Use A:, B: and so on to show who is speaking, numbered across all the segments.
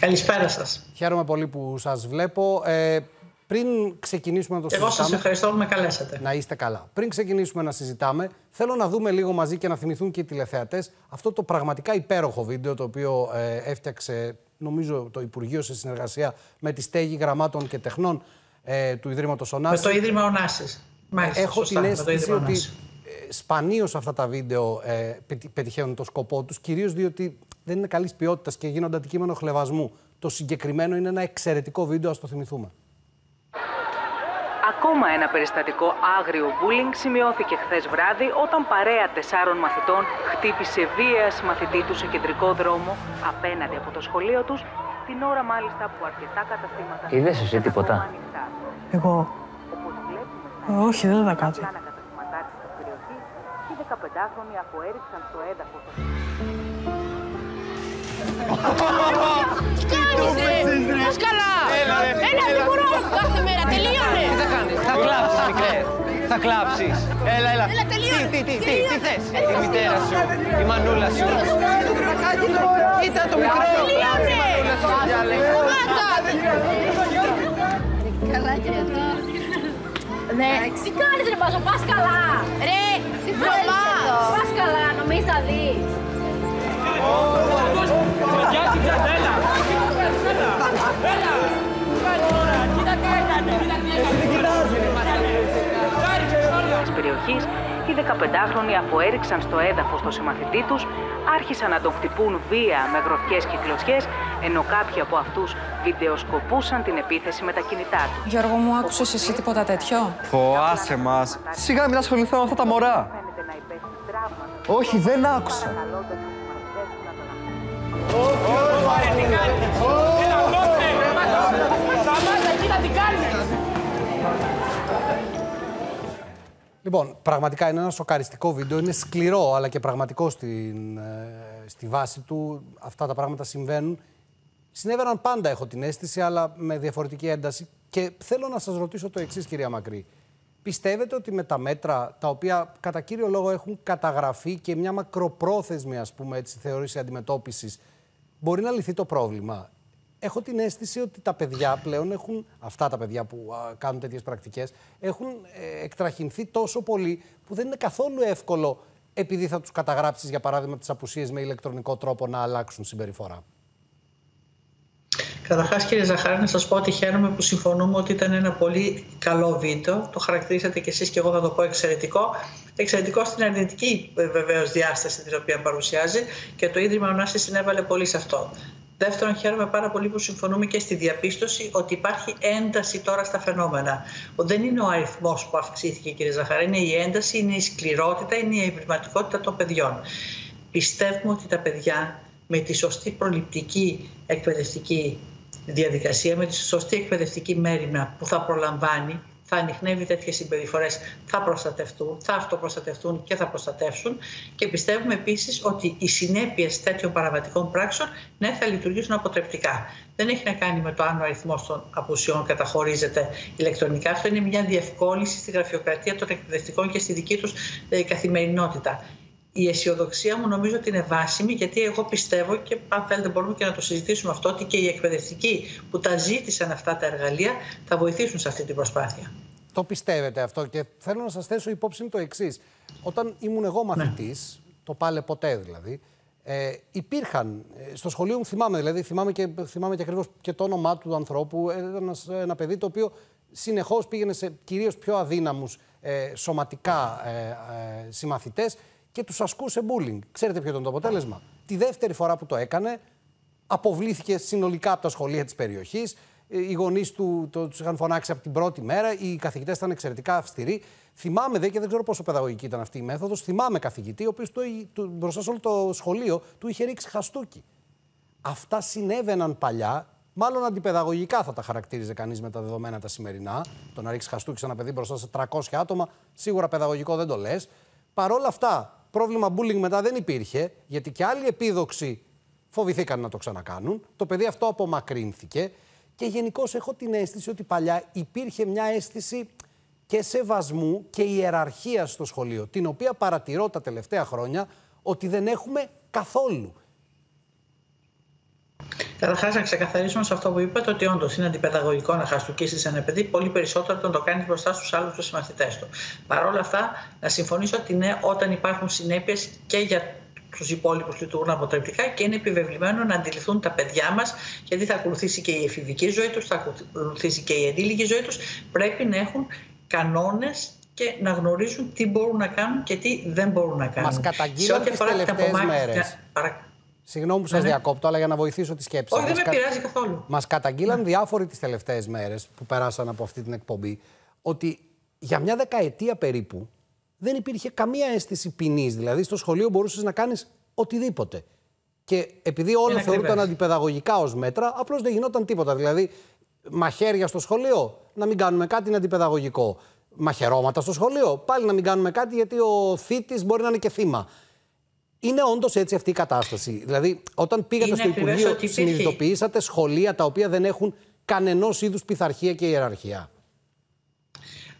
A: Καλησπέρα σας.
B: Χαίρομαι πολύ που σας βλέπω. Ε, πριν ξεκινήσουμε να το
A: συζητάμε...
B: Εγώ σας
A: ευχαριστώ που με καλέσατε.
B: Να είστε καλά. Πριν ξεκινήσουμε να συζητάμε, θέλω να δούμε λίγο μαζί και να θυμηθούν και οι τηλεθεατές αυτό το πραγματικά υπέροχο βίντεο το οποίο ε, έφτιαξε νομίζω το Υπουργείο σε συνεργασία με τη Στέγη Γραμμάτων και Τεχνών ε, του Ιδρύματος Ωνάσης.
A: Με το Ίδρυμα Ωνάσης.
B: Μάλιστα, Έχω σωστά, την αίσθηση ότι ε, σπανίως αυτά τα βίντεο ε, πετυχαίνουν το σκοπό τους, κυρίως διότι δεν είναι καλής ποιότητας και γίνονται αντικείμενο χλεβασμού. Το συγκεκριμένο είναι ένα εξαιρετικό βίντεο, ας το θυμηθούμε.
C: Ακόμα ένα περιστατικό άγριο μπούλινγκ σημειώθηκε χθες βράδυ όταν παρέα τεσσάρων μαθητών χτύπησε βία μαθητή του σε κεντρικό δρόμο απέναντι από το σχολείο τους την ώρα μάλιστα που αρκετά καταστήματα...
D: Είδες εσύ τίποτα;
E: Εγώ; Όχι, δεν είδα κάτι.
C: Οι 15χρονοι αποέριξαν στο έδαφος...
F: Τι κάνεις ρε! Πώς καλά! Έλα, δεν μπορώ κάθε μέρα, τελείωνε!
D: Τι θα κάνεις, θα κλάψεις μικρέ, θα κλάψεις. Έλα, έλα.
F: Έλα, τελείωνε!
D: Τι, τι, τι, τι θες, η μητέρα σου, η μανούλα σου. Κοίτα το μικρό,
F: τελείωνε!
D: η μανούλα σου διάλεγε.
F: Καλά και εδώ. Ναι, τι κάνεις ρε Πάσο, πας καλά! Ρε, τι θέλεις Πας καλά, νομίζεις θα δεις.
C: Της περιοχής, οι 15χρονοι αφού έριξαν στο έδαφος το συμμαθητή τους, άρχισαν να τον χτυπούν βία με γροθιές και κλωτσιές, ενώ κάποιοι από αυτούς βιντεοσκοπούσαν την επίθεση με τα κινητά τους.
E: Γιώργο μου, άκουσες εσύ τίποτα τέτοιο;
G: Πω, άσε μας. Σιγά μην ασχοληθώ με αυτά τα μωρά. Όχι, δεν άκουσα.
B: Λοιπόν, πραγματικά είναι ένα σοκαριστικό βίντεο. Είναι σκληρό, αλλά και πραγματικό στην, ε, στη βάση του. Αυτά τα πράγματα συμβαίνουν. Συνέβαιναν πάντα, έχω την αίσθηση, αλλά με διαφορετική ένταση. Και θέλω να σας ρωτήσω το εξής, κυρία Μακρύ. Πιστεύετε ότι με τα μέτρα, τα οποία κατά κύριο λόγο έχουν καταγραφεί και μια μακροπρόθεσμη, ας πούμε, έτσι, θεώρηση αντιμετώπισης, μπορεί να λυθεί το πρόβλημα. Έχω την αίσθηση ότι τα παιδιά πλέον έχουν, αυτά τα παιδιά που κάνουν τέτοιες πρακτικές, έχουν ε, εκτραχυνθεί τόσο πολύ που δεν είναι καθόλου εύκολο επειδή θα τους καταγράψεις, για παράδειγμα, τις απουσίες με ηλεκτρονικό τρόπο να αλλάξουν συμπεριφορά.
A: Καταρχάς, κύριε Ζαχάρη, να σας πω ότι χαίρομαι που συμφωνούμε ότι ήταν ένα πολύ καλό βίντεο. Το χαρακτηρίσατε κι εσείς και εγώ θα το πω εξαιρετικό. Εξαιρετικό στην αρνητική βεβαίως διάσταση την οποία παρουσιάζει και το Ίδρυμα Ωνάση συνέβαλε πολύ σε αυτό. Δεύτερον, χαίρομαι πάρα πολύ που συμφωνούμε και στη διαπίστωση ότι υπάρχει ένταση τώρα στα φαινόμενα. Δεν είναι ο αριθμός που αυξήθηκε, κύριε Ζαχαρή, είναι η ένταση, είναι η σκληρότητα, είναι η ευρηματικότητα των παιδιών. Πιστεύουμε ότι τα παιδιά με τη σωστή προληπτική εκπαιδευτική διαδικασία, με τη σωστή εκπαιδευτική μέρημνα που θα προλαμβάνει, θα ανοιχνεύει τέτοιες συμπεριφορές, θα προστατευτούν, θα αυτοπροστατευτούν και θα προστατεύσουν. Και πιστεύουμε επίσης ότι οι συνέπειες τέτοιων παραβατικών πράξεων ναι, θα λειτουργήσουν αποτρεπτικά. Δεν έχει να κάνει με το αν ο αριθμός των απουσιών καταχωρίζεται ηλεκτρονικά. Αυτό είναι μια διευκόλυνση στη γραφειοκρατία των εκπαιδευτικών και στη δική τους ε, καθημερινότητα η αισιοδοξία μου νομίζω ότι είναι βάσιμη γιατί εγώ πιστεύω και αν θέλετε μπορούμε και να το συζητήσουμε αυτό ότι και οι εκπαιδευτικοί που τα ζήτησαν αυτά τα εργαλεία θα βοηθήσουν σε αυτή την προσπάθεια.
B: Το πιστεύετε αυτό και θέλω να σας θέσω υπόψη το εξής. Όταν ήμουν εγώ ναι. μαθητής, το πάλε ποτέ δηλαδή, ε, υπήρχαν, ε, στο σχολείο μου θυμάμαι δηλαδή, θυμάμαι και, θυμάμαι και ακριβώς και το όνομά του ανθρώπου, ένας, ένα παιδί το οποίο συνεχώς πήγαινε σε κυρίως πιο αδύναμους ε, σωματικά ε, ε, συμμαθητές και τους ασκούσε bullying. Ξέρετε ποιο ήταν το αποτέλεσμα; Τη δεύτερη φορά που το έκανε, αποβλήθηκε συνολικά από τα σχολεία της περιοχής. Οι γονείς του το, τους είχαν φωνάξει από την πρώτη μέρα. Οι καθηγητές ήταν εξαιρετικά αυστηροί. Θυμάμαι δε και δεν ξέρω πόσο παιδαγωγική ήταν αυτή η μέθοδος. Θυμάμαι καθηγητή, ο οποίος μπροστά σε όλο το σχολείο του είχε ρίξει χαστούκι. Αυτά συνέβαιναν παλιά. Μάλλον αντιπαιδαγωγικά θα τα χαρακτήριζε κανείς με τα δεδομένα τα σημερινά. Το να ρίξεις χαστούκι σε ένα παιδί μπροστά σε 300 άτομα, σίγουρα παιδαγωγικό δεν το λες. Παρ' όλα αυτά, πρόβλημα bullying μετά δεν υπήρχε, γιατί και άλλοι επίδοξοι φοβηθήκαν να το ξανακάνουν. Το παιδί αυτό απομακρύνθηκε και γενικώ έχω την αίσθηση ότι παλιά υπήρχε μια αίσθηση και σεβασμού και ιεραρχίας στο σχολείο, την οποία παρατηρώ τα τελευταία χρόνια ότι δεν έχουμε καθόλου.
A: Καταρχάς, να ξεκαθαρίσουμε σε αυτό που είπατε ότι όντως είναι αντιπαιδαγωγικό να χαστούκίσει ένα παιδί πολύ περισσότερο όταν το κάνει μπροστά στους άλλους τους συμμαθητές του. Παρ' όλα αυτά, να συμφωνήσω ότι ναι, όταν υπάρχουν συνέπειες και για τους υπόλοιπους λειτουργούν αποτρεπτικά και είναι επιβεβλημένο να αντιληφθούν τα παιδιά μας, γιατί θα ακολουθήσει και η εφηβική ζωή τους, θα ακολουθήσει και η ενήλικη ζωή τους. Πρέπει να έχουν κανόνες και να γνωρίζουν τι μπορούν να κάνουν και τι δεν μπορούν να κάνουν.
B: Μας καταγγείλαν τις τελευταίες μέρες. Συγγνώμη που σας ναι, ναι. διακόπτω, αλλά για να βοηθήσω τη σκέψη
A: Όχι, δεν με πειράζει καθόλου.
B: Μας καταγγείλαν ναι. διάφοροι τις τελευταίες μέρες που περάσαν από αυτή την εκπομπή ότι για μια δεκαετία περίπου δεν υπήρχε καμία αίσθηση ποινής. Δηλαδή, στο σχολείο μπορούσες να κάνεις οτιδήποτε. Και επειδή όλα θεωρούνταν αντιπαιδαγωγικά ως μέτρα, απλώς δεν γινόταν τίποτα. Δηλαδή, μαχαίρια στο σχολείο, να μην κάνουμε κάτι είναι αντιπαιδαγωγικό. Μαχαιρώματα στο σχολείο, πάλι να μην κάνουμε κάτι γιατί ο θήτης μπορεί να είναι και θύμα. Είναι όντως έτσι αυτή η κατάσταση. Δηλαδή, όταν πήγατε είναι στο Υπουργείο, συνειδητοποιήσατε σχολεία τα οποία δεν έχουν κανενός είδους πειθαρχία και ιεραρχία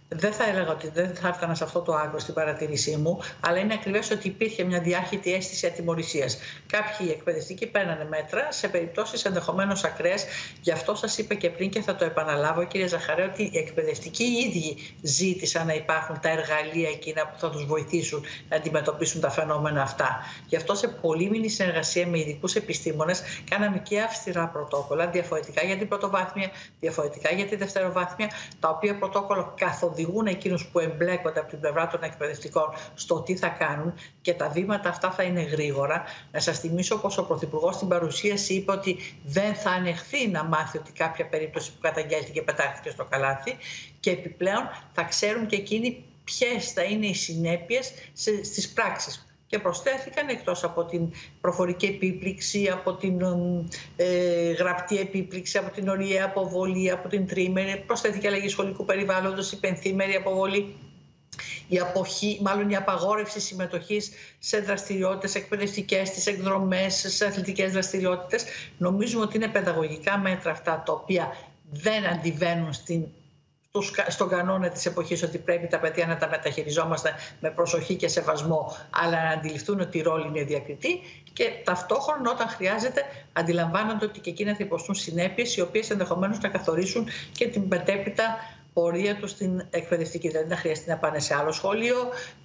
A: δεν θα έλεγα ότι δεν θα έφτανα σε αυτό το άγκο στην παρατήρησή μου, αλλά είναι ακριβώ ότι υπήρχε μια διάχυτη αίσθηση ατιμορρησίας. Κάποιοι εκπαιδευτικοί παίρνανε μέτρα σε περιπτώσεις ενδεχομένως ακραίες. Γι' αυτό σας είπα και πριν και θα το επαναλάβω, κύριε Ζαχαρέ, ότι οι εκπαιδευτικοί οι ίδιοι ζήτησαν να υπάρχουν τα εργαλεία εκείνα που θα τους βοηθήσουν να αντιμετωπίσουν τα φαινόμενα αυτά. Γι' αυτό σε πολύμηνη συνεργασία με ειδικούς επιστήμονες κάναμε και αυστηρά πρωτόκολλα, διαφορετικά για την πρωτοβάθμια, διαφορετικά για τη δευτεροβάθμια, τα οποία πρωτόκολλο καθοδηγούν οδηγούν εκείνους που εμπλέκονται από την πλευρά των εκπαιδευτικών στο τι θα κάνουν και τα βήματα αυτά θα είναι γρήγορα. Να σας θυμίσω πως ο Πρωθυπουργός στην παρουσίαση είπε ότι δεν θα ανεχθεί να μάθει ότι κάποια περίπτωση που καταγγέλθηκε πετάχθηκε στο καλάθι και επιπλέον θα ξέρουν και εκείνοι ποιες θα είναι οι συνέπειες στις πράξεις και προσθέθηκαν εκτός από την προφορική επίπληξη, από την ε, γραπτή επίπληξη, από την ωριαία αποβολή, από την τρίμερη, προσθέθηκε αλλαγή σχολικού περιβάλλοντος, η πενθήμερη αποβολή, η αποχή, μάλλον η απαγόρευση συμμετοχής σε δραστηριότητες εκπαιδευτικές, στις εκδρομές, σε αθλητικές δραστηριότητες. Νομίζουμε ότι είναι παιδαγωγικά μέτρα αυτά τα οποία δεν αντιβαίνουν στην στον κανόνα της εποχής ότι πρέπει τα παιδιά να τα μεταχειριζόμαστε με προσοχή και σεβασμό αλλά να αντιληφθούν ότι η ρόλη είναι διακριτή και ταυτόχρονα όταν χρειάζεται αντιλαμβάνονται ότι και εκείνα θα υποστούν συνέπειες οι οποίες ενδεχομένως να καθορίσουν και την μετέπειτα πορεία τους στην εκπαιδευτική. Δηλαδή να χρειαστεί να πάνε σε άλλο σχολείο,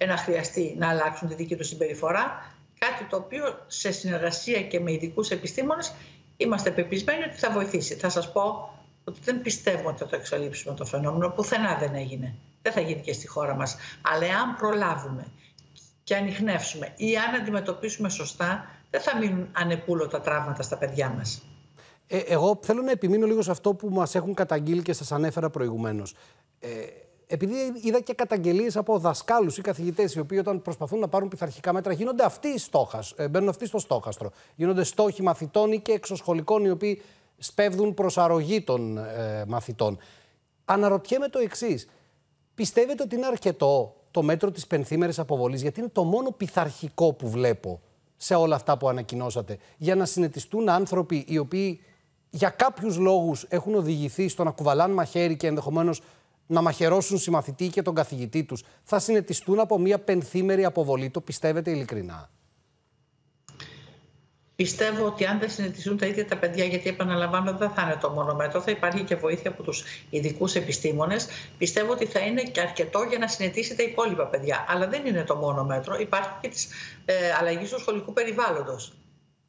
A: να χρειαστεί να αλλάξουν τη δική τους συμπεριφορά. Κάτι το οποίο σε συνεργασία και με ειδικούς επιστήμονες είμαστε πεπισμένοι ότι θα βοηθήσει. Θα σας πω ότι δεν πιστεύουμε ότι θα το εξαλείψουμε το φαινόμενο. Πουθενά δεν έγινε. Δεν θα γίνει και στη χώρα μας. Αλλά αν προλάβουμε και ανοιχνεύσουμε ή αν αντιμετωπίσουμε σωστά, δεν θα μείνουν ανεπούλωτα τραύματα στα παιδιά μας.
B: Ε, εγώ θέλω να επιμείνω λίγο σε αυτό που μας έχουν καταγγείλει και σας ανέφερα προηγουμένως. Ε, επειδή είδα και καταγγελίες από δασκάλους ή καθηγητές, οι οποίοι όταν προσπαθούν να πάρουν πειθαρχικά μέτρα γίνονται αυτοί, στόχας, ε, μπαίνουν αυτοί στο στόχαστρο. Γίνονται στόχοι μαθητών ή και εξωσχολικών, οι οποίοι σπέβδουν προσαρρογή των ε, μαθητών. Αναρωτιέμαι το εξής. Πιστεύετε ότι είναι αρκετό το μέτρο της πενθήμερης αποβολής, γιατί είναι το μόνο πειθαρχικό που βλέπω σε όλα αυτά που ανακοινώσατε, για να συνετιστούν άνθρωποι οι οποίοι για κάποιους λόγους έχουν οδηγηθεί στο να κουβαλάν μαχαίρι και ενδεχομένως να μαχαιρώσουν συμμαθητή και τον καθηγητή τους, θα συνετιστούν από μια πενθήμερη αποβολή. Το πιστεύετε ειλικρινά;
A: Πιστεύω ότι αν δεν συνηθιστούν τα ίδια τα παιδιά, γιατί επαναλαμβάνω δεν θα είναι το μόνο μέτρο, θα υπάρχει και βοήθεια από τους ειδικούς επιστήμονες. Πιστεύω ότι θα είναι και αρκετό για να συνηθίσει τα υπόλοιπα παιδιά. Αλλά δεν είναι το μόνο μέτρο. Υπάρχει και της ε, αλλαγής του σχολικού περιβάλλοντος.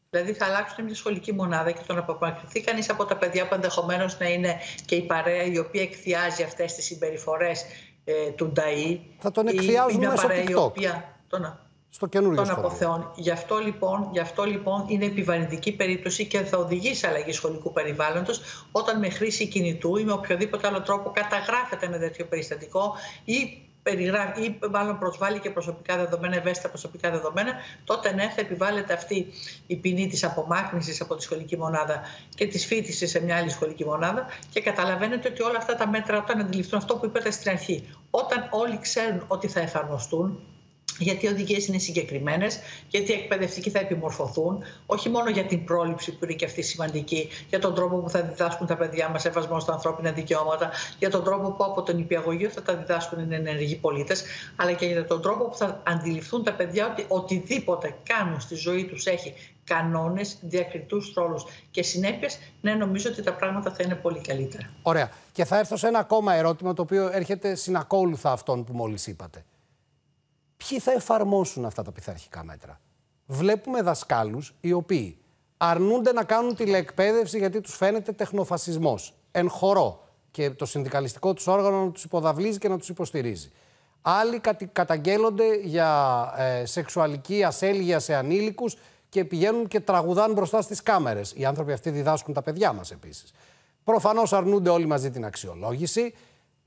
A: Δηλαδή θα αλλάξουν μια σχολική μονάδα και το να απομακρυνθεί κανείς από τα παιδιά που ενδεχομένως να είναι και η παρέα η οποία εκθιάζει αυτές τις συμπεριφορές ε, του ΝΤΑΗ.
B: Θα τον εκθιάζουν μέσω TikTok. Τον, στο καινούργιο των
A: αποθεών. Γι αυτό, λοιπόν, γι' αυτό λοιπόν είναι επιβαρυντική περίπτωση και θα οδηγήσει σε αλλαγή σχολικού περιβάλλοντος όταν με χρήση κινητού ή με οποιοδήποτε άλλο τρόπο καταγράφεται ένα τέτοιο περιστατικό ή περιγράφει ή μάλλον προσβάλλει και προσωπικά δεδομένα, ευαίσθητα προσωπικά δεδομένα, τότε ναι, θα επιβάλλεται αυτή η ποινή της απομάκρυνσης από τη σχολική μονάδα και της φίτησης σε μια άλλη σχολική μονάδα. Και καταλαβαίνετε ότι όλα αυτά τα μέτρα, όταν αντιληφθούν αυτό που είπατε στην αρχή, όταν όλοι ξέρουν ότι θα εφαρμοστούν, γιατί οι οδηγίες είναι συγκεκριμένες, γιατί οι εκπαιδευτικοί θα επιμορφωθούν, όχι μόνο για την πρόληψη που είναι και αυτή σημαντική, για τον τρόπο που θα διδάσκουν τα παιδιά μας σεβασμό στα ανθρώπινα δικαιώματα, για τον τρόπο που από τον υπηαγωγείο θα τα διδάσκουν είναι ενεργοί πολίτες, αλλά και για τον τρόπο που θα αντιληφθούν τα παιδιά ότι οτιδήποτε κάνουν στη ζωή τους έχει κανόνες, διακριτούς ρόλους και συνέπειες, ναι, νομίζω ότι τα πράγματα θα είναι πολύ καλύτερα.
B: Ωραία. Και θα έρθω σε ένα ακόμα ερώτημα το οποίο έρχεται συνακόλουθα αυτών που μόλις είπατε ποιοι θα εφαρμόσουν αυτά τα πειθαρχικά μέτρα; Βλέπουμε δασκάλους οι οποίοι αρνούνται να κάνουν τηλεεκπαίδευση γιατί τους φαίνεται τεχνοφασισμός. Εν χορό. Και το συνδικαλιστικό τους όργανο να τους υποδαβλίζει και να τους υποστηρίζει. Άλλοι καταγγέλλονται για ε, σεξουαλική ασέλγεια σε ανήλικους και πηγαίνουν και τραγουδάν μπροστά στις κάμερες. Οι άνθρωποι αυτοί διδάσκουν τα παιδιά μας επίσης. Προφανώς αρνούνται όλοι μαζί την αξιολόγηση.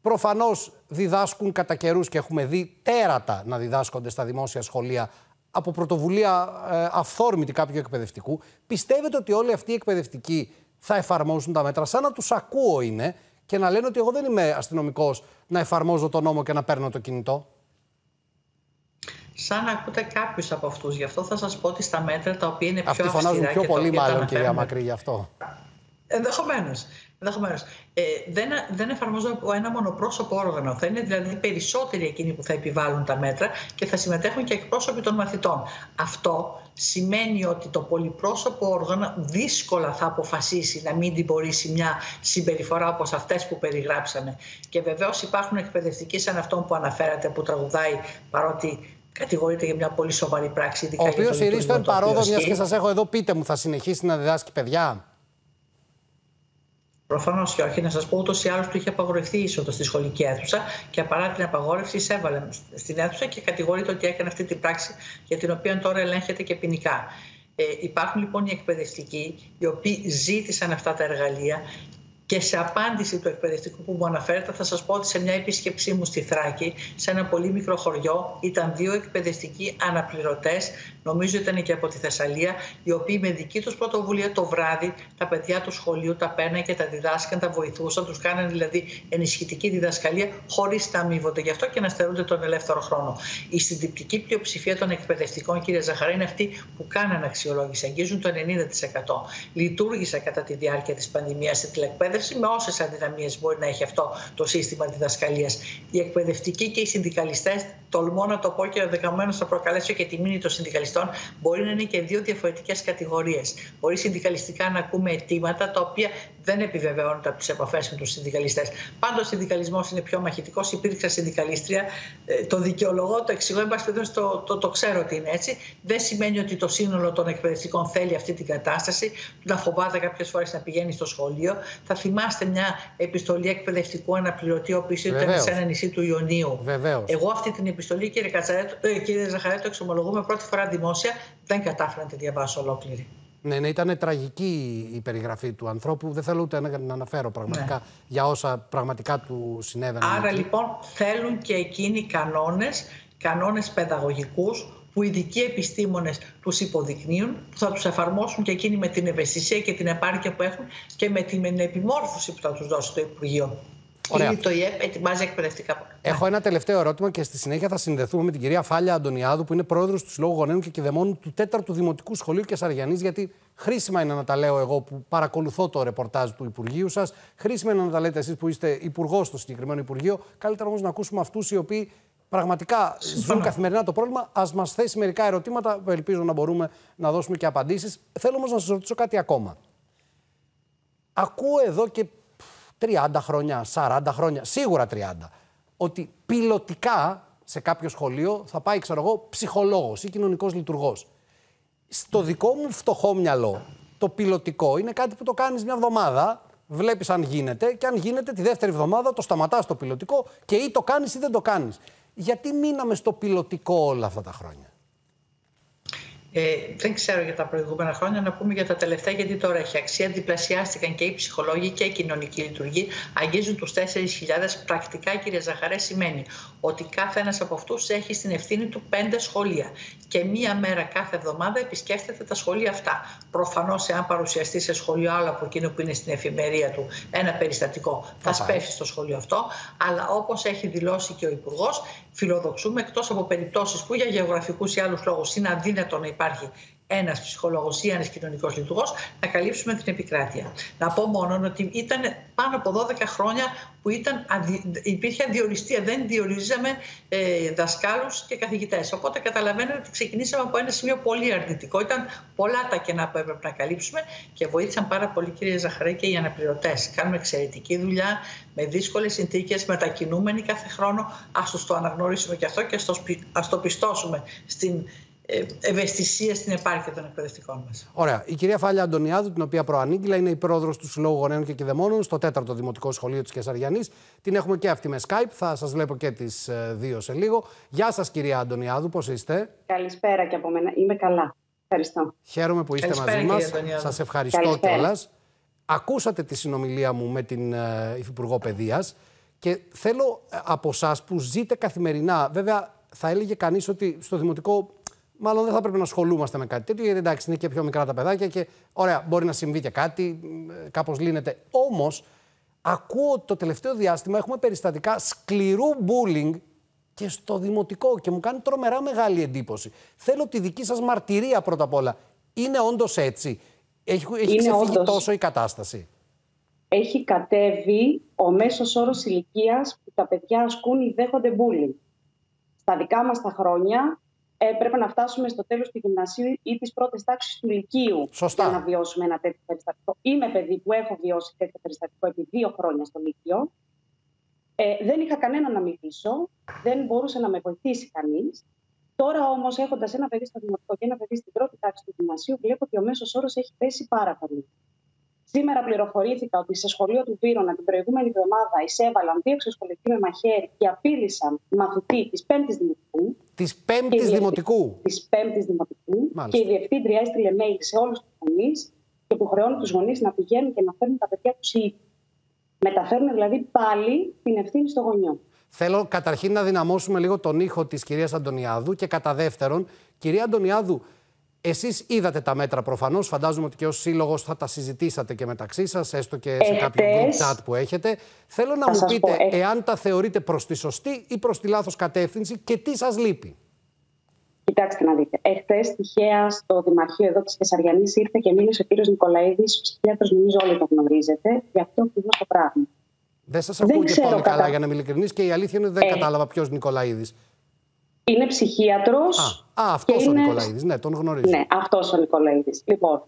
B: Προφανώς διδάσκουν κατά καιρούς και έχουμε δει τέρατα να διδάσκονται στα δημόσια σχολεία από πρωτοβουλία ε, αυθόρμητη κάποιου εκπαιδευτικού. Πιστεύετε ότι όλοι αυτοί οι εκπαιδευτικοί θα εφαρμόσουν τα μέτρα, σαν να τους ακούω είναι και να λένε ότι εγώ δεν είμαι αστυνομικός να εφαρμόζω τον νόμο και να παίρνω το κινητό.
A: Σαν να ακούτε κάποιους από αυτούς. Γι' αυτό θα σας πω ότι στα μέτρα τα οποία είναι πιο
B: Αυτοί φωνάζουν πιο πολύ, μάλλον, κυρία Μακρύ, γι' αυτό.
A: Ενδεχομένως. Ενδεχομένως. Ε, δεν, δεν εφαρμόζονται από ένα μονοπρόσωπο όργανο. Θα είναι δηλαδή περισσότεροι εκείνοι που θα επιβάλλουν τα μέτρα και θα συμμετέχουν και εκπρόσωποι των μαθητών. Αυτό σημαίνει ότι το πολυπρόσωπο όργανο δύσκολα θα αποφασίσει να μην τιμωρήσει μια συμπεριφορά όπως αυτές που περιγράψαμε. Και βεβαίως υπάρχουν εκπαιδευτικοί σαν αυτόν που αναφέρατε που τραγουδάει παρότι κατηγορείται για μια πολύ σοβαρή πράξη.
B: Ο οποίος η εν παρόδο, μιας και σας έχω εδώ, πείτε μου, θα συνεχίσει να διδάσκει παιδιά;
A: Προφανώς και όχι. Να σας πω ούτως ή άλλως του είχε απαγορευτεί η είσοδος στη σχολική αίθουσα και παρά την απαγόρευση εισέβαλε στην αίθουσα και κατηγορείται ότι έκανε αυτή την πράξη για την οποία τώρα ελέγχεται και ποινικά. Ε, υπάρχουν λοιπόν οι εκπαιδευτικοί οι οποίοι ζήτησαν αυτά τα εργαλεία και σε απάντηση του εκπαιδευτικού που μου αναφέρετε, θα σας πω ότι σε μια επίσκεψή μου στη Θράκη, σε ένα πολύ μικρό χωριό, ήταν δύο εκπαιδευτικοί αναπληρωτές, νομίζω ήταν και από τη Θεσσαλία, οι οποίοι με δική τους πρωτοβουλία το βράδυ τα παιδιά του σχολείου τα παίρναν και τα διδάσκαν, τα βοηθούσαν, τους κάνανε δηλαδή ενισχυτική διδασκαλία, χωρίς να αμείβονται γι' αυτό και να στερούνται τον ελεύθερο χρόνο. Η συντριπτική πλειοψηφία των εκπαιδευτικών, κύριε Ζαχαρή, είναι αυτοί που κάναν αξιολόγηση, αγγίζουν το 90%. Λειτουργήσα κατά τη διάρκεια της πανδημίας στη τηλεκπαίδευση με όσες αδυναμίες μπορεί να έχει αυτό το σύστημα διδασκαλίας; Οι εκπαιδευτικοί και οι συνδικαλιστές, τολμώ να το πω και ενδεχομένως θα προκαλέσω και τη μήνυ των συνδικαλιστών, μπορεί να είναι και δύο διαφορετικές κατηγορίες. Μπορεί συνδικαλιστικά να ακούμε αιτήματα τα οποία δεν επιβεβαιώνονται από τις επαφές με τους συνδικαλιστές. Πάντως, ο συνδικαλισμός είναι πιο μαχητικός. Υπήρξα συνδικαλίστρια. Ε, το δικαιολογώ, το εξηγώ, εν πάση το, το, το ξέρω ότι είναι έτσι. Δεν σημαίνει ότι το σύνολο των εκπαιδευτικών θέλει αυτή την κατάσταση. Να φοβάται κάποιες φορές να πηγαίνει στο σχολείο. Θα θυμάστε μια επιστολή εκπαιδευτικού αναπληρωτή, ο οποίος ήταν σε ένα νησί του Ιωνίου.
B: Βεβαίως.
A: Εγώ αυτή την επιστολή, κύριε, Κατσαρέτο, ε, κύριε Ζαχαρέτο, εξομολογούμε πρώτη φορά δημόσια. Δεν κατάφερα να τη διαβάσω ολόκληρη.
B: Ναι, ναι, ήταν τραγική η περιγραφή του ανθρώπου. Δεν θέλω ούτε να αναφέρω πραγματικά ναι. για όσα πραγματικά του συνέβαιναν.
A: Άρα λοιπόν θέλουν και εκείνοι κανόνες, κανόνες παιδαγωγικούς που οι ειδικοί επιστήμονες τους υποδεικνύουν, που θα τους εφαρμόσουν και εκείνοι με την ευαισθησία και την επάρκεια που έχουν και με την επιμόρφωση που θα τους δώσει το Υπουργείο. Ωραία. το ΙΕΠ ετοιμάζει εκπαιδευτικά.
B: Έχω ένα τελευταίο ερώτημα και στη συνέχεια θα συνδεθούμε με την κυρία Φάλια Αντωνιάδου, που είναι πρόεδρος του Συλλόγου Γονέων και Κηδεμόνου του 4ου Δημοτικού Σχολείου Κεσαριανή. Γιατί χρήσιμα είναι να τα λέω εγώ που παρακολουθώ το ρεπορτάζ του Υπουργείου σας. Χρήσιμα είναι να τα λέτε εσείς που είστε υπουργός στο συγκεκριμένο Υπουργείο. Καλύτερα όμως να ακούσουμε αυτούς οι οποίοι πραγματικά ζουν καθημερινά το πρόβλημα. Α μας θέσει μερικά ερωτήματα που ελπίζω να μπορούμε να δώσουμε και απαντήσεις. Θέλω όμως να σας ρωτήσω κάτι ακόμα. Ακούω εδώ και 30 χρόνια, 40 χρόνια, σίγουρα 30, ότι πιλωτικά σε κάποιο σχολείο θα πάει, ξέρω εγώ, ψυχολόγος ή κοινωνικός λειτουργός. Στο δικό μου φτωχό μυαλό, το πιλωτικό είναι κάτι που το κάνεις μια εβδομάδα, βλέπεις αν γίνεται και αν γίνεται τη δεύτερη εβδομάδα το σταματάς το πιλωτικό και ή το κάνεις ή δεν το κάνεις. Γιατί μείναμε στο πιλωτικό όλα αυτά τα χρόνια;
A: Ε, δεν ξέρω για τα προηγούμενα χρόνια, να πούμε για τα τελευταία, γιατί τώρα έχει αξία. Διπλασιάστηκαν και οι ψυχολόγοι και οι κοινωνικοί λειτουργοί. Αγγίζουν τους 4.000. Πρακτικά, κύριε Ζαχαρέ, σημαίνει ότι κάθε ένας από αυτούς έχει στην ευθύνη του πέντε σχολεία. Και μία μέρα κάθε εβδομάδα επισκέφτεται τα σχολεία αυτά. Προφανώς, εάν παρουσιαστεί σε σχολείο άλλο από εκείνο που είναι στην εφημερία του ένα περιστατικό, θα σπέσει στο σχολείο αυτό. Αλλά όπως έχει δηλώσει και ο Υπουργός, φιλοδοξούμε εκτός από περιπτώσεις που για γεωγραφικούς ή άλλους λόγους είναι αδύνατο να υπάρχει ένας ψυχολόγος ή ένας κοινωνικός λειτουργός, να καλύψουμε την επικράτεια. Να πω μόνο ότι ήταν πάνω από 12 χρόνια που ήταν, υπήρχε αδιοριστία. Δεν διορίζαμε ε, δασκάλους και καθηγητές. Οπότε καταλαβαίνετε ότι ξεκινήσαμε από ένα σημείο πολύ αρνητικό. Ήταν πολλά τα κενά που έπρεπε να καλύψουμε και βοήθησαν πάρα πολύ, κύριε Ζαχαρέ, και οι αναπληρωτές. Κάνουμε εξαιρετική δουλειά με δύσκολες συνθήκες, μετακινούμενοι κάθε χρόνο. Α το αναγνωρίσουμε και αυτό και ας το πιστώσουμε στην ε, ευαισθησία στην επάρκεια των εκπαιδευτικών μας.
B: Ωραία. Η κυρία Φάλια Αντωνιάδου, την οποία προανήγγυλα, είναι η πρόεδρος του Συλλόγου Γονέων και Κηδεμόνων στο 4ο Δημοτικό Σχολείο της Κεσαριανής. Την έχουμε και αυτή με Skype. Θα σας βλέπω και τις ε, δύο σε λίγο. Γεια σας, κυρία Αντωνιάδου, πώς είστε;
H: Καλησπέρα και από μένα. Είμαι καλά. Ευχαριστώ.
B: Χαίρομαι που είστε μαζί μας. Σας ευχαριστώ κιόλας. Ακούσατε τη συνομιλία μου με την uh, Υφυπουργό Παιδείας και θέλω από εσά που ζείτε καθημερινά, βέβαια θα έλεγε κανείς ότι στο δημοτικό μάλλον δεν θα πρέπει να ασχολούμαστε με κάτι τέτοιο, γιατί εντάξει είναι και πιο μικρά τα παιδάκια και ωραία, μπορεί να συμβεί και κάτι, κάπως λύνεται. Όμως, ακούω ότι το τελευταίο διάστημα έχουμε περιστατικά σκληρού bullying και στο δημοτικό και μου κάνει τρομερά μεγάλη εντύπωση. Θέλω τη δική σας μαρτυρία πρώτα απ' όλα. Είναι όντως έτσι; Έχει, έχει ξεφύγει τόσο η κατάσταση;
H: Έχει κατέβει ο μέσος όρος ηλικίας που τα παιδιά ασκούν ή δέχονται bullying. Στα δικά μας τα χρόνια έπρεπε να φτάσουμε στο τέλος του γυμνασίου ή τι πρώτε τάξει του Λυκείου
B: Σωστά.
H: για να βιώσουμε ένα τέτοιο περιστατικό. Είμαι παιδί που έχω βιώσει τέτοιο περιστατικό επί δύο χρόνια στο Λύκειο. Ε, δεν είχα κανένα να μιλήσω, δεν μπορούσε να με βοηθήσει κανείς. Τώρα όμως, έχοντας ένα παιδί στο δημοτικό και ένα παιδί στην πρώτη τάξη του γυμνασίου, βλέπω ότι ο μέσος όρος έχει πέσει πάρα πολύ. Σήμερα πληροφορήθηκα ότι σε σχολείο του Βύρονα την προηγούμενη εβδομάδα εισέβαλαν δύο εξωσχολικοί με μαχαίρι και απείλησαν μαθητή της 5η Δημοτικού.
B: Της 5η Δημοτικού.
H: Της 5η Δημοτικού. Και η διευθύντρια έστειλε mail σε όλους τους γονείς και που χρεώνει τους γονείς να πηγαίνουν και να φέρνουν τα παιδιά τους ήδη. Μεταφέρουν δηλαδή πάλι την ευθύνη στο γονιό.
B: Θέλω καταρχήν να δυναμώσουμε λίγο τον ήχο της κυρίας Αντωνιάδου και κατά δεύτερον, κυρία Αντωνιάδου, Εσείς είδατε τα μέτρα προφανώς. Φαντάζομαι ότι και ως σύλλογος θα τα συζητήσατε και μεταξύ σας, έστω και σε κάποιο group chat που έχετε. Θέλω να μου πείτε πω, ε- εάν τα θεωρείτε προς τη σωστή ή προς τη λάθος κατεύθυνση και τι σας λείπει.
H: Κοιτάξτε να δείτε. Εχθές τυχαία στο Δημαρχείο εδώ της Κεσαριανή ήρθε και μίλησε ο κύριος Νικολαίδης, ο ψυχιάτρος, νομίζω όλοι το γνωρίζετε, γι' αυτό ακριβώς το πράγμα.
B: Δεν σας ακούω και πολύ κατά... καλά για να είμαι ειλικρινής και η αλήθεια είναι ότι δεν ε... κατάλαβα ποιος Νικολαίδης.
H: Είναι ψυχίατρος.
B: Α, αυτός ο είναι... Νικολαίδης. Ναι, τον γνωρίζω.
H: Ναι, αυτός ο Νικολαίδης. Λοιπόν,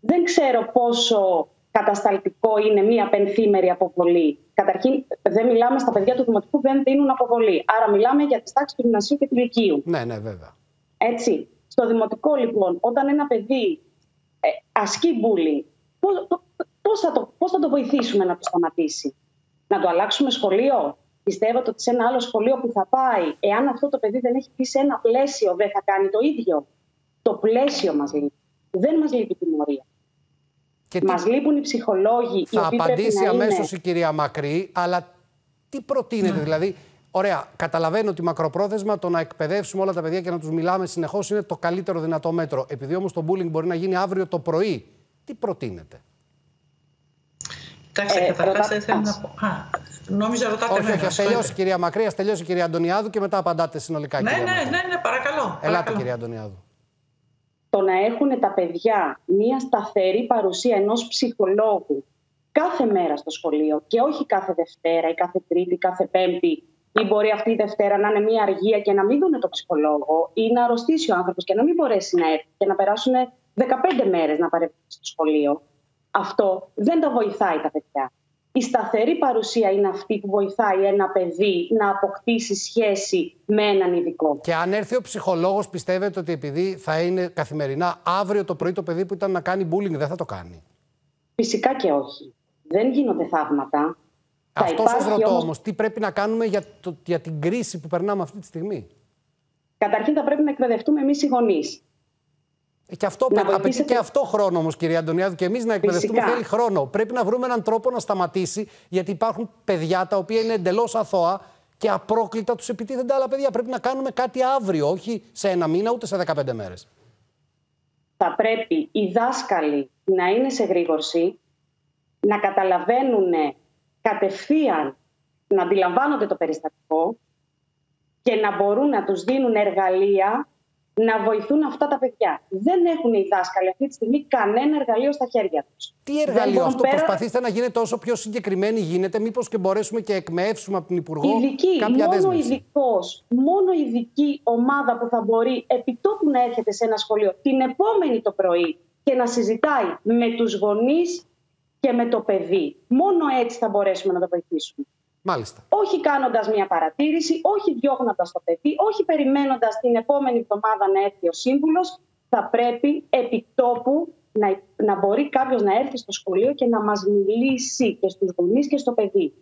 H: δεν ξέρω πόσο κατασταλτικό είναι μία πενθήμερη αποβολή. Καταρχήν, δεν μιλάμε στα παιδιά του Δημοτικού, δεν δίνουν αποβολή. Άρα, μιλάμε για τις τάξεις του γυμνασίου και του Λυκείου.
B: Ναι, ναι, βέβαια.
H: Έτσι. Στο Δημοτικό, λοιπόν, όταν ένα παιδί ε, ασκεί bullying, πώς θα, το, πώς θα το βοηθήσουμε να το σταματήσει, Να το αλλάξουμε σχολείο, Πιστεύω ότι σε ένα άλλο σχολείο που θα πάει, εάν αυτό το παιδί δεν έχει πει σε ένα πλαίσιο, δεν θα κάνει το ίδιο. Το πλαίσιο μας λείπει. Δεν μας λείπει η τιμωρία. Μα τι... λείπουν οι ψυχολόγοι.
B: Θα
H: οι
B: απαντήσει
H: είναι...
B: αμέσως η κυρία Μακρύ, αλλά τι προτείνετε, δηλαδή. Ωραία, καταλαβαίνω ότι μακροπρόθεσμα το να εκπαιδεύσουμε όλα τα παιδιά και να τους μιλάμε συνεχώς είναι το καλύτερο δυνατό μέτρο. Επειδή όμως το bullying μπορεί να γίνει αύριο το πρωί, τι προτείνετε;
A: Κοιτάξτε, ε, καταρχάς ήθελα να πω. Α, νόμιζα ρωτάτε
B: όχι, όχι, όχι, τελειώσει η κυρία Μακρύ, τελειώσει η κυρία Αντωνιάδου και μετά απαντάτε συνολικά.
A: Ναι,
B: κυρία
A: ναι, ναι, ναι, παρακαλώ.
B: Ελάτε,
A: παρακαλώ.
B: κυρία Αντωνιάδου.
H: Το να έχουν τα παιδιά μία σταθερή παρουσία ενός ψυχολόγου κάθε μέρα στο σχολείο και όχι κάθε Δευτέρα ή κάθε Τρίτη ή κάθε Πέμπτη ή μπορεί αυτή η Δευτέρα να είναι μία αργία και να μην δουν το ψυχολόγο ή να αρρωστήσει ο άνθρωπος και να μην μπορέσει να έρθει και να περάσουν 15 μέρες να παρεύει στο σχολείο αυτό δεν τα βοηθάει τα παιδιά. Η σταθερή παρουσία είναι αυτή που βοηθάει ένα παιδί να αποκτήσει σχέση με έναν ειδικό.
B: Και αν έρθει ο ψυχολόγος, πιστεύετε ότι επειδή θα είναι καθημερινά, αύριο το πρωί το παιδί που ήταν να κάνει bullying δεν θα το κάνει;
H: Φυσικά και όχι. Δεν γίνονται θαύματα.
B: Αυτό σας ρωτώ όμως... όμως, τι πρέπει να κάνουμε για, το, για την κρίση που περνάμε αυτή τη στιγμή;
H: Καταρχήν θα πρέπει να εκπαιδευτούμε εμείς οι γονείς.
B: Ε, Και αυτό
H: Να
B: απαιτεί
H: βοηθήσετε-
B: και αυτό χρόνο όμως, κυρία Αντωνιάδου. Και εμείς να εκπαιδευτούμε
H: Φυσικά.
B: θέλει χρόνο. Πρέπει να βρούμε έναν τρόπο να σταματήσει, γιατί υπάρχουν παιδιά τα οποία είναι εντελώς αθώα και απρόκλητα τους επιτίθενται άλλα παιδιά. Πρέπει να κάνουμε κάτι αύριο, όχι σε ένα μήνα ούτε σε 15 μέρες.
H: θα πρέπει οι δάσκαλοι να είναι σε γρήγορση, να καταλαβαίνουν κατευθείαν, να αντιλαμβάνονται το περιστατικό και να μπορούν να τους δίνουν εργαλεία να βοηθούν αυτά τα παιδιά. Δεν έχουν οι δάσκαλοι αυτή τη στιγμή κανένα εργαλείο στα χέρια τους.
B: Τι
H: Δεν
B: εργαλείο
H: μπορούν
B: αυτό,
H: πέρα-
B: προσπαθήστε να γίνετε όσο πιο συγκεκριμένοι γίνεται, μήπως και μπορέσουμε και εκμεύσουμε από την Υπουργό
H: Ειδική,
B: κάποια
H: μόνο
B: δέσμευση.
H: ειδικός, μόνο ειδική ομάδα που θα μπορεί επιτόπου να έρχεται σε ένα σχολείο την επόμενη το πρωί και να συζητάει με τους γονείς και με το παιδί. Μόνο έτσι θα μπορέσουμε να το βοηθήσουμε.
B: Μάλιστα.
H: Όχι κάνοντας μια παρατήρηση, όχι διώχνοντας το παιδί, όχι περιμένοντας την επόμενη εβδομάδα να έρθει ο σύμβουλος. Θα πρέπει επιτόπου να, να μπορεί κάποιος να έρθει στο σχολείο και να μας μιλήσει και στους γονείς και στο παιδί.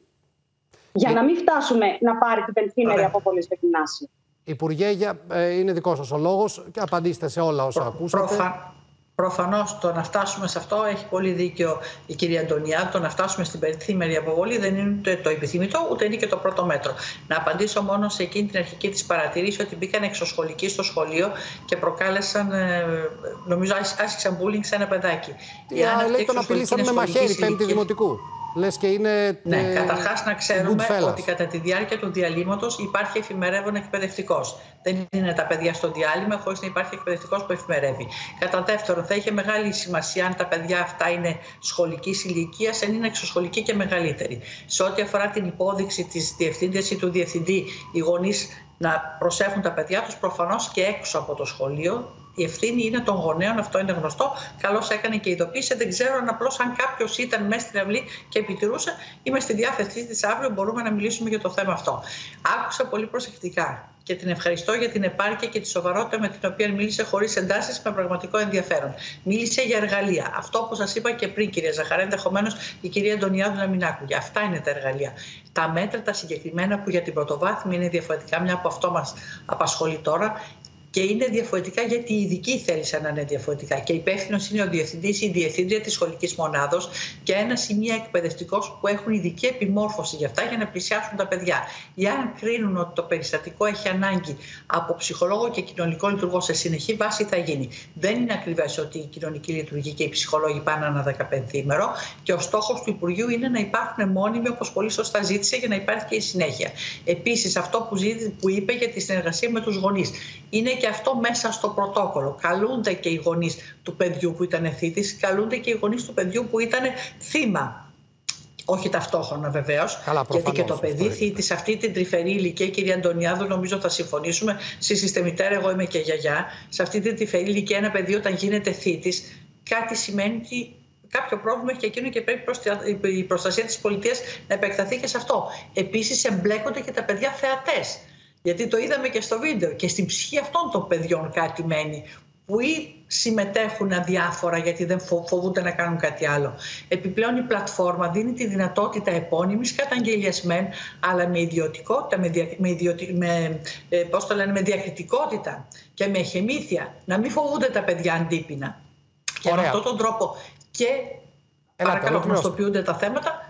H: Για να μην φτάσουμε να πάρει την πενθήμερη
A: Ωραία.
H: από πολύ στο γυμνάσιο.
B: Υπουργέ, για, ε, είναι δικός σας ο λόγος και απαντήστε σε όλα όσα ακούσατε.
A: Προφα... Προφανώς το να φτάσουμε σε αυτό έχει πολύ δίκιο η κυρία Αντωνιάδου. Το να φτάσουμε στην περιθήμερη αποβολή δεν είναι ούτε το επιθυμητό, ούτε είναι και το πρώτο μέτρο. Να απαντήσω μόνο σε εκείνη την αρχική της παρατηρήση ότι μπήκαν εξωσχολικοί στο σχολείο και προκάλεσαν, ε, νομίζω, άσ- άσκησαν bullying σε ένα παιδάκι.
B: Τι, α,
A: αυτή
B: λέει
A: η
B: τον
A: εξωσχολική
B: απειλήσαν
A: είναι
B: με μαχαίρι
A: σχολικής
B: πέμπτη
A: ηλικίας-
B: δημοτικού. Λες και είναι.
A: ναι,
B: ε,
A: καταρχάς να ξέρουμε
B: Goodfellas.
A: ότι κατά τη διάρκεια του διαλύματος υπάρχει εφημερεύον εκπαιδευτικός. Δεν είναι τα παιδιά στο διάλειμμα χωρίς να υπάρχει εκπαιδευτικός που εφημερεύει. Κατά δεύτερον, θα είχε μεγάλη σημασία αν τα παιδιά αυτά είναι σχολικής ηλικίας, αν είναι εξωσχολική και μεγαλύτερη. Σε ό,τι αφορά την υπόδειξη της διευθύντριας ή του διευθυντή, οι γονείς να προσέχουν τα παιδιά τους προφανώς και έξω από το σχολείο. Η ευθύνη είναι των γονέων, αυτό είναι γνωστό. Καλώς έκανε και ειδοποίησε. Δεν ξέρω αν απλώς αν κάποιος ήταν μέσα στην αυλή και επιτηρούσε. Είμαι στη διάθεσή της αύριο, μπορούμε να μιλήσουμε για το θέμα αυτό. Άκουσα πολύ προσεκτικά και την ευχαριστώ για την επάρκεια και τη σοβαρότητα με την οποία μίλησε χωρίς εντάσεις με πραγματικό ενδιαφέρον. Μίλησε για εργαλεία. Αυτό που σας είπα και πριν, κυρία Ζαχαρέ, ενδεχομένως η κυρία Αντωνιάδου να μην άκουγε. Αυτά είναι τα εργαλεία. Τα μέτρα, τα συγκεκριμένα που για την πρωτοβάθμια είναι διαφορετικά, μια που αυτό μας απασχολεί τώρα, και είναι διαφορετικά γιατί οι ειδικοί θέλησαν να είναι διαφορετικά. Και υπεύθυνος είναι ο διευθυντής ή η διευθύντρια της σχολικής μονάδος και ένας ή μία εκπαιδευτικός που έχουν ειδική επιμόρφωση για αυτά για να πλησιάσουν τα παιδιά. Εάν κρίνουν ότι το περιστατικό έχει ανάγκη από ψυχολόγο και κοινωνικό λειτουργό σε συνεχή βάση, θα γίνει. Δεν είναι ακριβές ότι η κοινωνική λειτουργή και οι ψυχολόγοι πάνε ένα 15ήμερο και ο στόχος του Υπουργείου είναι να υπάρχουν μόνιμοι, όπως πολύ σωστά ζήτησε, για να υπάρχει και η συνέχεια. Επίσης, αυτό που, ζήτησε, που είπε για τη συνεργασία με τους γονείς. Είναι και αυτό μέσα στο πρωτόκολλο. Καλούνται και οι γονείς του παιδιού που ήταν θήτης, καλούνται και οι γονείς του παιδιού που ήταν θύμα. Όχι ταυτόχρονα βεβαίως.
B: Καλά,
A: Γιατί και το
B: προφανώς,
A: παιδί
B: αυτό
A: θήτης σε αυτή την τρυφερή ηλικία, κυρία Αντωνιάδου, νομίζω θα συμφωνήσουμε. Στη συστημητέρα, εγώ είμαι και γιαγιά. Σε αυτή την τρυφερή ηλικία, ένα παιδί όταν γίνεται θήτης, κάτι σημαίνει ότι κάποιο πρόβλημα έχει και εκείνο και πρέπει η προστασία της πολιτείας να επεκταθεί και σε αυτό. Επίσης, εμπλέκονται και τα παιδιά θεατές. Γιατί το είδαμε και στο βίντεο και στην ψυχή αυτών των παιδιών κάτι μένει που ή συμμετέχουν αδιάφορα γιατί δεν φοβούνται να κάνουν κάτι άλλο. Επιπλέον η πλατφόρμα δίνει τη δυνατότητα επώνυμης καταγγελίας μεν, αλλά με ιδιωτικότητα, με, δια, με, ιδιωτι, με, ε, πώς το λένε, με διακριτικότητα και με εχεμήθεια, να μην φοβούνται τα παιδιά αντίπεινα. Και με αυτόν τον τρόπο και
B: Έλα,
A: παρακαλώ γνωστοποιούνται τα θέματα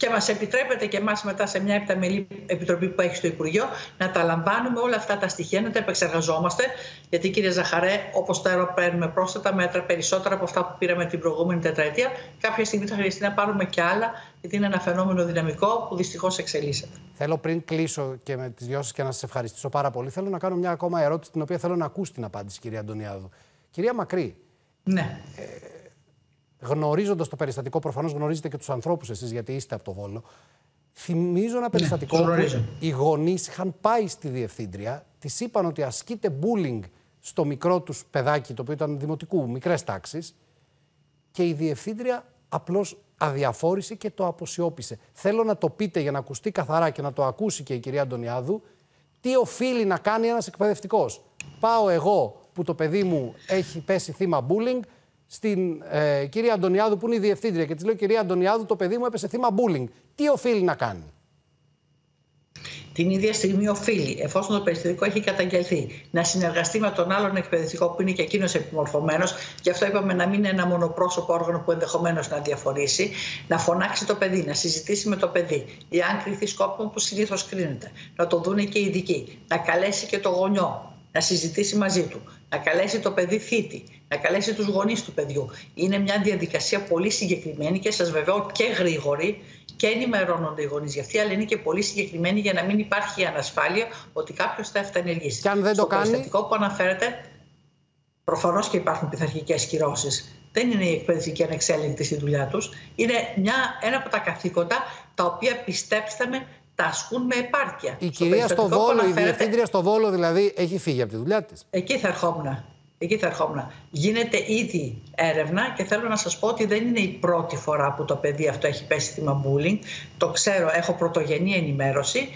A: και μας επιτρέπεται και εμάς μετά σε μια επταμελή επιτροπή που έχει στο Υπουργείο να τα λαμβάνουμε όλα αυτά τα στοιχεία, να τα επεξεργαζόμαστε. Γιατί κύριε Ζαχαρέ, όπως τώρα παίρνουμε πρόσθετα μέτρα περισσότερα από αυτά που πήραμε την προηγούμενη τετραετία, κάποια στιγμή θα χρειαστεί να πάρουμε και άλλα, γιατί είναι ένα φαινόμενο δυναμικό που δυστυχώς εξελίσσεται.
B: Θέλω πριν κλείσω και με τις δυο σας και να σας ευχαριστήσω πάρα πολύ, θέλω να κάνω μια ακόμα ερώτηση, την οποία θέλω να ακούσει την απάντηση, κυρία Αντωνιάδου. Κυρία Μακρύ,
A: ναι.
B: Ε, γνωρίζοντας το περιστατικό, προφανώς γνωρίζετε και τους ανθρώπους εσείς, γιατί είστε από το Βόλο. Θυμίζω ένα περιστατικό
A: ναι,
B: που οι γονείς είχαν πάει στη διευθύντρια, της είπαν ότι ασκείται bullying στο μικρό τους παιδάκι, το οποίο ήταν δημοτικού, μικρές τάξεις, και η διευθύντρια απλώς αδιαφόρησε και το αποσιώπησε. Θέλω να το πείτε για να ακουστεί καθαρά και να το ακούσει και η κυρία Αντωνιάδου, τι οφείλει να κάνει ένας εκπαιδευτικός. Πάω εγώ που το παιδί μου έχει πέσει θύμα bullying, στην ε, κυρία Αντωνιάδου που είναι η διευθύντρια και της λέω: Κυρία Αντωνιάδου, το παιδί μου έπεσε θύμα bullying. Τι οφείλει να κάνει;
A: Την ίδια στιγμή οφείλει, εφόσον το περιστατικό έχει καταγγελθεί, να συνεργαστεί με τον άλλον εκπαιδευτικό που είναι και εκείνος επιμορφωμένος. Γι' αυτό είπαμε να μην είναι ένα μονοπρόσωπο όργανο που ενδεχομένως να διαφορήσει. Να φωνάξει το παιδί, να συζητήσει με το παιδί. Ή αν κρυθεί σκόπιμο που συνήθως κρίνεται. Να το δούνε και οι ειδικοί. Να καλέσει και το γονιό να συζητήσει μαζί του, να καλέσει το παιδί θήτη, να καλέσει τους γονείς του παιδιού. Είναι μια διαδικασία πολύ συγκεκριμένη και σας βεβαιώ και γρήγορη και ενημερώνονται οι γονείς για αυτή, αλλά είναι και πολύ συγκεκριμένη για να μην υπάρχει ανασφάλεια ότι κάποιος θα εφτανελγήσει.
B: Και αν δεν
A: Στο
B: το κάνει...
A: περιστατικό που αναφέρεται, προφανώς και υπάρχουν πειθαρχικές κυρώσεις. Δεν είναι η εκπαιδευτική ανεξέλεγκτη στη δουλειά τους. Είναι μια, ένα από τα καθήκοντα τα οποία πιστέψτε με τα ασκούν με επάρκεια.
B: Η
A: Στο
B: κυρία στο
A: περιστατικό που
B: Βόλο, η
A: αναφέρεται-
B: διευθύντρια στο Βόλο δηλαδή, έχει φύγει από τη δουλειά της.
A: Εκεί θα ερχόμουν. Εκεί θα ερχόμουν. Γίνεται ήδη έρευνα και θέλω να σας πω ότι δεν είναι η πρώτη φορά που το παιδί αυτό έχει πέσει θύμα bullying. Το ξέρω, έχω πρωτογενή ενημέρωση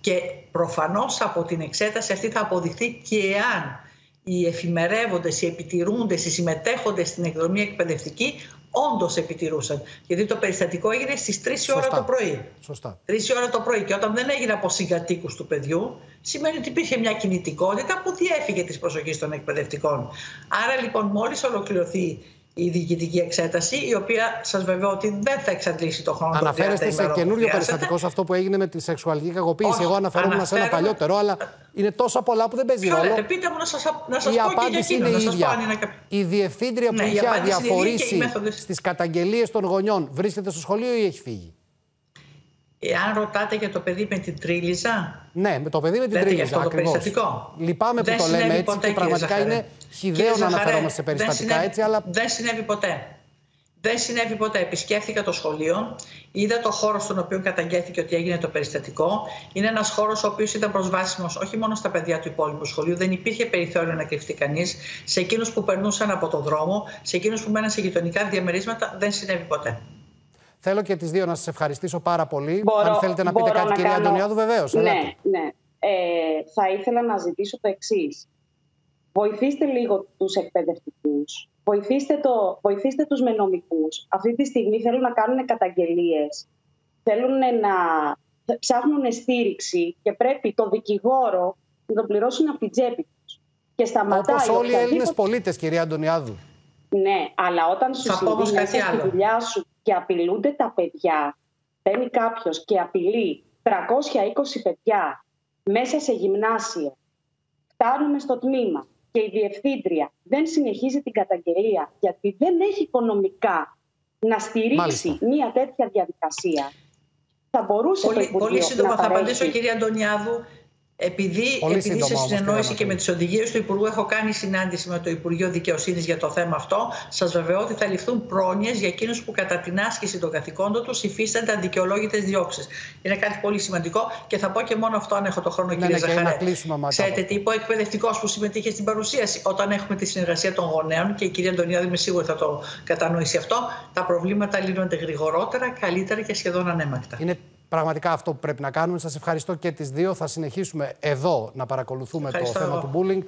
A: και προφανώς από την εξέταση αυτή θα αποδειχθεί και εάν οι εφημερεύοντες, οι επιτηρούντες, οι συμμετέχοντες στην εκδρομή εκπαιδευτική όντως επιτηρούσαν. Γιατί το περιστατικό έγινε στις 3 η ώρα
B: Σωστά.
A: το πρωί.
B: Σωστά.
A: Τρεις η ώρα το πρωί. Και όταν δεν έγινε από συγκατοίκους του παιδιού, σημαίνει ότι υπήρχε μια κινητικότητα που διέφυγε της προσοχής των εκπαιδευτικών. Άρα λοιπόν, μόλις ολοκληρωθεί η διοικητική εξέταση, η οποία σας βεβαιώ ότι δεν θα εξαντλήσει το χρόνο των 30
B: Αναφέρεστε σε
A: ημερών που
B: καινούριο
A: χρειάζεται.
B: περιστατικό σε αυτό που έγινε με τη σεξουαλική κακοποίηση.
A: Όχι,
B: Εγώ αναφέρομαι σε ένα
A: αναφέρομαι-
B: παλιότερο, αλλά είναι τόσα πολλά που δεν παίζει
A: Ποιο
B: ρόλο.
A: λέτε, πείτε μου να σας, να σας
B: Η
A: πω και για
B: απάντηση
A: εκείνο,
B: είναι
A: να
B: η
A: σας πω
B: ίδια.
A: αν είναι κάποιο.
B: Η διευθύντρια που
A: Ναι, η
B: είχε
A: απάντηση είναι η ίδια και οι
B: αδιαφορήσει
A: μέθοδες.
B: στις καταγγελίες των γονιών βρίσκεται στο σχολείο ή έχει φύγει;
A: Εάν ρωτάτε για το παιδί με την τρίλιζα,
B: Ναι, με το παιδί με την
A: Λέτε για
B: τρίλιζα.
A: αυτό το
B: ακριβώς.
A: περιστατικό.
B: Λυπάμαι που
A: Δεν
B: το λέμε
A: συνέβη
B: έτσι
A: ποτέ,
B: και
A: κύριε
B: πραγματικά
A: Ζαχαρέ.
B: είναι
A: Κύριε
B: χιδαίο να
A: Ζαχαρέ,
B: αναφερόμαστε σε
A: δεν
B: περιστατικά
A: συνέβη-
B: έτσι, αλλά
A: Δεν συνέβη ποτέ. Δεν συνέβη ποτέ. Επισκέφθηκα το σχολείο, είδα το χώρο στον οποίο καταγγέλθηκε ότι έγινε το περιστατικό. Είναι ένας χώρος ο οποίος ήταν προσβάσιμος όχι μόνο στα παιδιά του υπόλοιπου σχολείου, δεν υπήρχε περιθώριο να κρυφτεί κανείς. Σε εκείνους που περνούσαν από το δρόμο, σε εκείνους που μέναν σε γειτονικά διαμερίσματα, δεν συνέβη ποτέ.
B: θέλω και τις δύο να σας ευχαριστήσω πάρα πολύ.
H: Μπορώ-
B: Αν θέλετε να πείτε
H: μπορώ
B: κάτι,
H: να
B: κυρία
H: κάνω-
B: Αντωνιάδου, βεβαίως.
H: Ναι, ναι. Ε, θα ήθελα να ζητήσω το εξής. Βοηθήστε λίγο τους εκπαιδευτικούς. Βοηθήστε, το, βοηθήστε τους με νομικούς. Αυτή τη στιγμή θέλουν να κάνουν καταγγελίες. Θέλουν να ψάχνουν στήριξη και πρέπει το δικηγόρο να τον πληρώσουν από την τσέπη τους. Και σταματάει
B: Όπως όλοι οι
H: οποιαδήποτε-
B: Έλληνες πολίτες, κυρία Αντωνιάδου.
H: ναι, αλλά όταν σου
A: Θα πω όμως
H: συμβεί
A: κάτι
H: μέσα στη
A: άλλο.
H: δουλειά σου και απειλούνται τα παιδιά, μπαίνει κάποιος και απειλεί 320 παιδιά μέσα σε γυμνάσιο, φτάνουμε στο τμήμα και η διευθύντρια δεν συνεχίζει την καταγγελία γιατί δεν έχει οικονομικά να στηρίξει
B: Μάλιστα.
H: μια τέτοια διαδικασία. Θα μπορούσε το
A: Πολύ,
H: Υπουργείο
A: πολύ σύντομα
H: να
A: θα
H: παρέχει.
A: απαντήσω, κυρία Αντωνιάδου. Επειδή,
B: Πολύ
A: επειδή
B: σύντομα
A: σε
B: όμως,
A: συνεννόηση
B: κυρία
A: και με τι οδηγίε του Υπουργού έχω κάνει συνάντηση με το Υπουργείο Δικαιοσύνης για το θέμα αυτό, σας βεβαιώ ότι θα ληφθούν πρόνοιες για εκείνους που κατά την άσκηση των καθηκόντων τους υφίστανται αντικαιολόγητε διώξεις. Είναι κάτι πολύ σημαντικό και θα πω και μόνο αυτό, αν έχω το χρόνο, κύριε
B: ναι, και
A: Ζαχαρέ.
B: να κλείσουμε μετά
A: Ξέρετε
B: από
A: τι είπε ο εκπαιδευτικός που συμμετείχε στην παρουσίαση. Όταν έχουμε τη συνεργασία των γονέων, και η κυρία Αντωνιάδη είμαι σίγουρη θα το κατανοήσει αυτό, τα προβλήματα λύνονται γρηγορότερα, καλύτερα και σχεδόν ανέμακτα.
B: Είναι πραγματικά αυτό που πρέπει να κάνουμε. Σας ευχαριστώ και τις δύο. Θα συνεχίσουμε εδώ να παρακολουθούμε
A: Ευχαριστώ
B: το θέμα
A: εγώ.
B: του bullying.